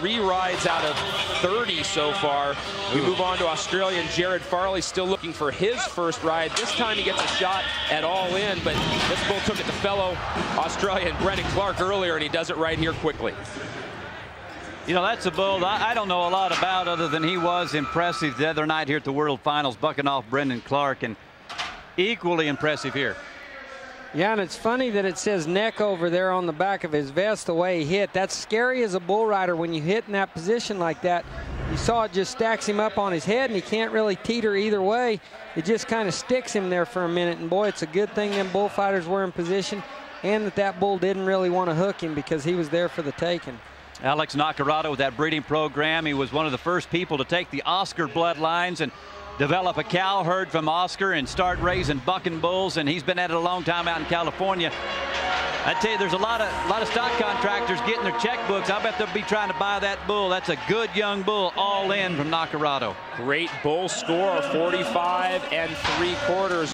Three rides out of 30 so far. We move on to Australian Jared Farley still looking for his first ride. This time he gets a shot at all in, but this bull took it to fellow Australian Brendan Clark earlier, and he does it right here quickly. You know, that's a bull I don't know a lot about other than he was impressive the other night here at the World Finals, bucking off Brendan Clark, and equally impressive here. Yeah, and it's funny that it says neck over there on the back of his vest the way he hit. That's scary as a bull rider when you hit in that position like that. You saw it just stacks him up on his head, and he can't really teeter either way. It just kind of sticks him there for a minute. And boy, it's a good thing them bullfighters were in position, and that that bull didn't really want to hook him because he was there for the taking. Alex Naccarato with that breeding program. He was one of the first people to take the Oscar bloodlines and develop a cow herd from Oscar and start raising bucking bulls, and he's been at it a long time out in California. I tell you, there's a lot of a lot of stock contractors getting their checkbooks. I bet they'll be trying to buy that bull. That's a good young bull, all in from Naccarato. Great bull score, 45 and three quarters.